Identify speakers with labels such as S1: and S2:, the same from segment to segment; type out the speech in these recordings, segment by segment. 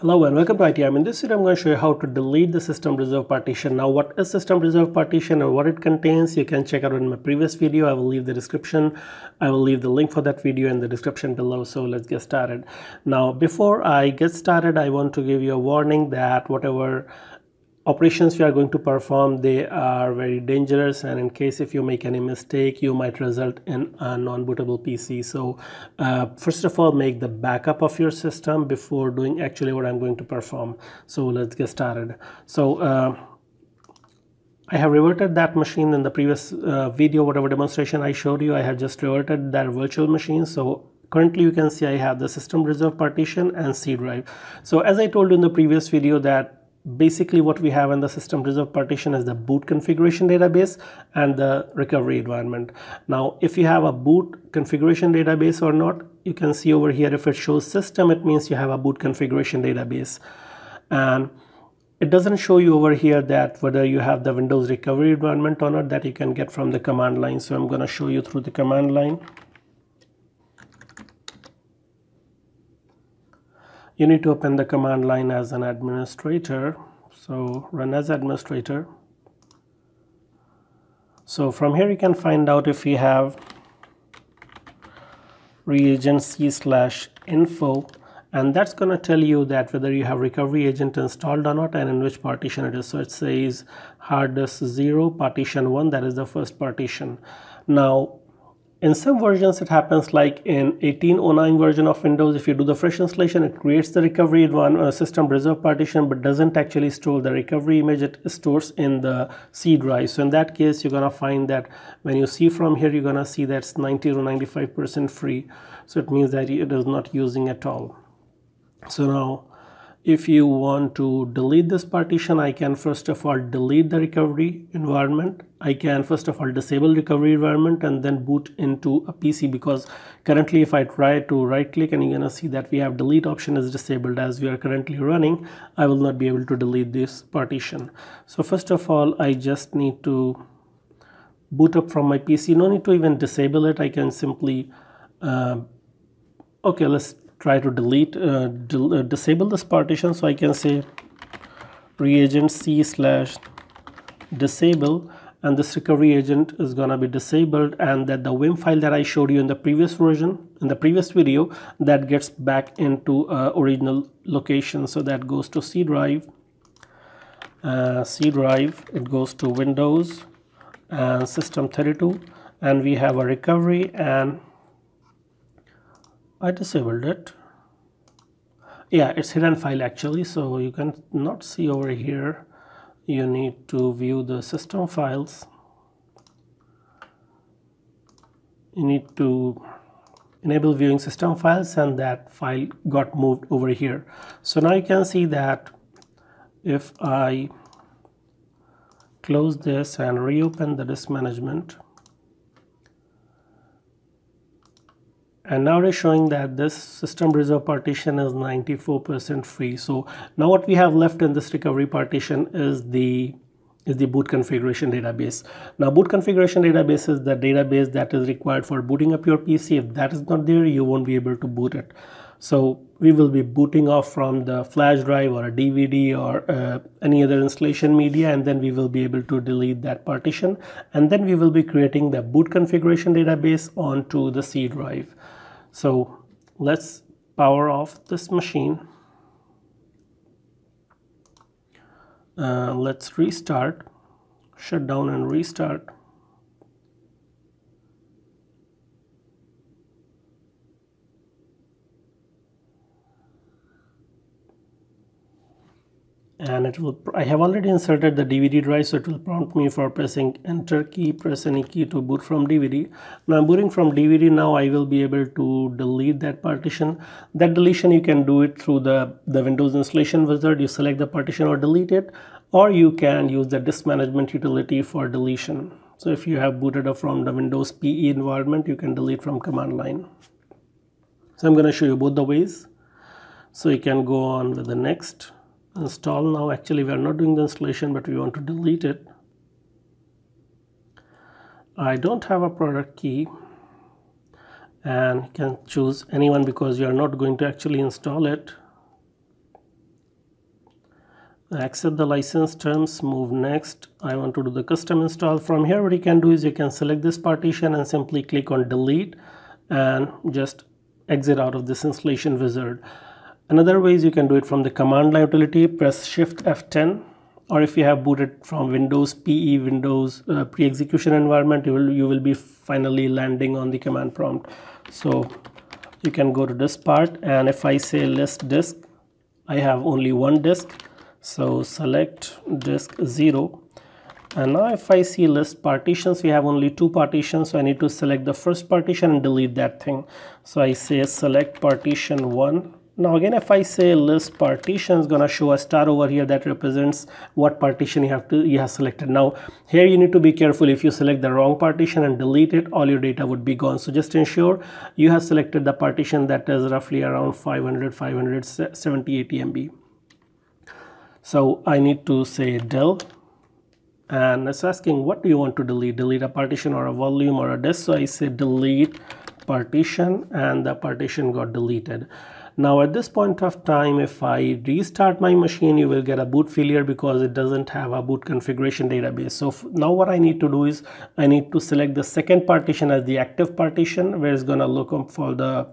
S1: Hello and welcome to IT Army. In this video, I'm going to show you how to delete the system reserve partition. Now, what is system reserve partition and what it contains, you can check out in my previous video. I will leave the description. I will leave the link for that video in the description below. So let's get started. Now, before I get started, I want to give you a warning that whatever operations you are going to perform they are very dangerous and in case if you make any mistake you might result in a non-bootable PC so uh, first of all make the backup of your system before doing actually what I'm going to perform. So let's get started. So uh, I have reverted that machine in the previous uh, video whatever demonstration I showed you. I have just reverted that virtual machine. So currently you can see I have the system reserve partition and C drive. So as I told you in the previous video that basically what we have in the system reserve partition is the boot configuration database and the recovery environment. Now if you have a boot configuration database or not you can see over here if it shows system it means you have a boot configuration database. And it doesn't show you over here that whether you have the windows recovery environment or not that you can get from the command line. So i'm going to show you through the command line you need to open the command line as an administrator. So run as administrator. So from here you can find out if you have reagentc slash info and that's going to tell you that whether you have recovery agent installed or not and in which partition it is. So it says hard disk 0 partition 1 that is the first partition. Now in some versions, it happens like in 1809 version of Windows, if you do the fresh installation, it creates the recovery one uh, system reserve partition, but doesn't actually store the recovery image, it stores in the C drive. So in that case, you're gonna find that when you see from here, you're gonna see that's 90 to 95% free. So it means that it is not using at all. So now if you want to delete this partition I can first of all delete the recovery environment. I can first of all disable recovery environment and then boot into a PC because currently if I try to right click and you're gonna see that we have delete option is disabled as we are currently running I will not be able to delete this partition. So first of all I just need to boot up from my PC no need to even disable it. I can simply uh, okay let's try to delete uh, uh, disable this partition. So I can say reagentc slash disable and this recovery agent is gonna be disabled and that the WIM file that I showed you in the previous version in the previous video that gets back into uh, original location. So that goes to C drive uh, C drive it goes to Windows and system 32 and we have a recovery and I disabled it. Yeah it's hidden file actually so you can not see over here. You need to view the system files. You need to enable viewing system files and that file got moved over here. So now you can see that if I close this and reopen the disk management and now it's showing that this system reserve partition is 94% free. So now what we have left in this recovery partition is the is the boot configuration database. Now boot configuration database is the database that is required for booting up your pc if that is not there you won't be able to boot it so we will be booting off from the flash drive or a dvd or uh, any other installation media and then we will be able to delete that partition and then we will be creating the boot configuration database onto the c drive so let's power off this machine. Uh, let's restart, shut down and restart. And it will I have already inserted the DVD drive so it will prompt me for pressing enter key press any key to boot from DVD now I'm booting from DVD now I will be able to delete that partition. That deletion you can do it through the the Windows installation wizard. You select the partition or delete it or you can use the disk management utility for deletion. So if you have booted up from the Windows PE environment you can delete from command line. So I'm going to show you both the ways. So you can go on with the next install now actually we are not doing the installation but we want to delete it. I don't have a product key and you can choose anyone because you are not going to actually install it. Accept the license terms move next. I want to do the custom install from here. What you can do is you can select this partition and simply click on delete and just exit out of this installation wizard another way is you can do it from the command line utility press shift F10 or if you have booted from Windows PE Windows uh, pre-execution environment you will you will be finally landing on the command prompt. So you can go to this part and if I say list disk I have only one disk. So select disk 0 and now if I see list partitions we have only two partitions so I need to select the first partition and delete that thing. So I say select partition 1 now again if I say list partition is gonna show a star over here that represents what partition you have to you have selected. Now here you need to be careful. If you select the wrong partition and delete it all your data would be gone. So just ensure you have selected the partition that is roughly around 500 570 80 MB so I need to say del and it's asking what do you want to delete? Delete a partition or a volume or a disk? So I say delete partition and the partition got deleted now at this point of time if I restart my machine you will get a boot failure because it doesn't have a boot configuration database. So now what I need to do is I need to select the second partition as the active partition where it's gonna look up for the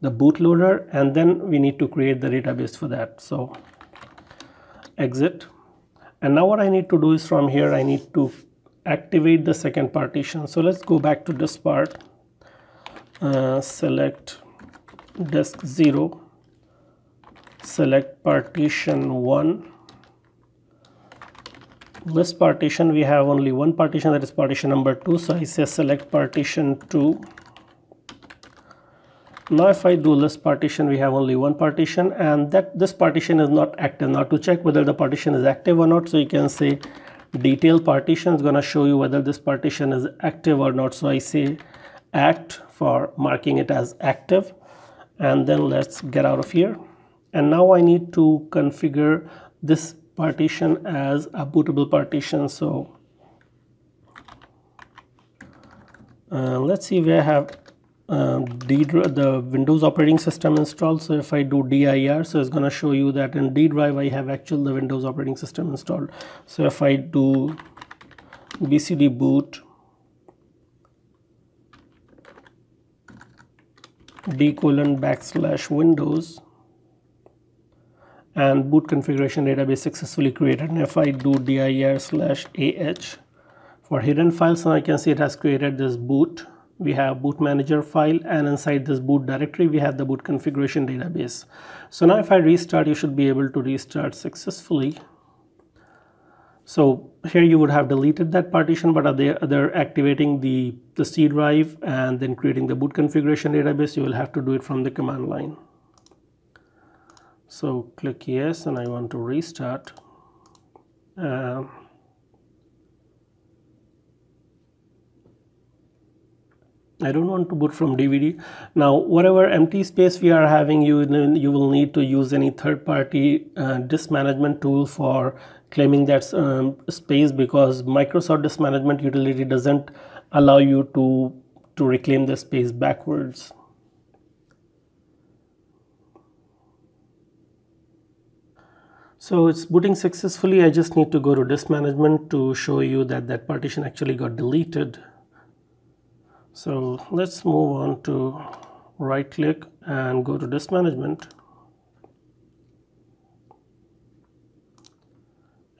S1: the bootloader and then we need to create the database for that. So exit. And now what I need to do is from here I need to activate the second partition. So let's go back to this part. Uh, select disk 0 select partition 1 list partition we have only one partition that is partition number 2 so I say select partition 2 now if I do list partition we have only one partition and that this partition is not active. Now to check whether the partition is active or not so you can say detail partition is going to show you whether this partition is active or not. So I say act for marking it as active and then let's get out of here. And now I need to configure this partition as a bootable partition. So uh, let's see where I have um, the Windows operating system installed. So if I do dir so it's gonna show you that in D drive I have actually the Windows operating system installed. So if I do bcdboot d colon backslash windows and boot configuration database successfully created and if I do dir slash ah for hidden files now I can see it has created this boot. We have boot manager file and inside this boot directory we have the boot configuration database. So now if I restart you should be able to restart successfully so here you would have deleted that partition but other, other activating the the C drive and then creating the boot configuration database? You will have to do it from the command line. So click yes and I want to restart. Uh, I don't want to boot from DVD. Now, whatever empty space we are having, you, you will need to use any third-party uh, disk management tool for claiming that um, space because Microsoft disk management utility doesn't allow you to, to reclaim the space backwards. So it's booting successfully. I just need to go to disk management to show you that that partition actually got deleted. So let's move on to right click and go to disk management.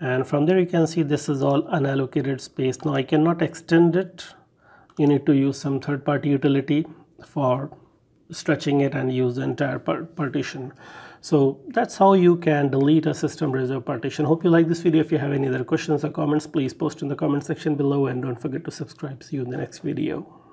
S1: And from there you can see this is all unallocated space. Now I cannot extend it. You need to use some third party utility for stretching it and use the entire partition. So that's how you can delete a system reserve partition. Hope you like this video. If you have any other questions or comments, please post in the comment section below and don't forget to subscribe. See you in the next video.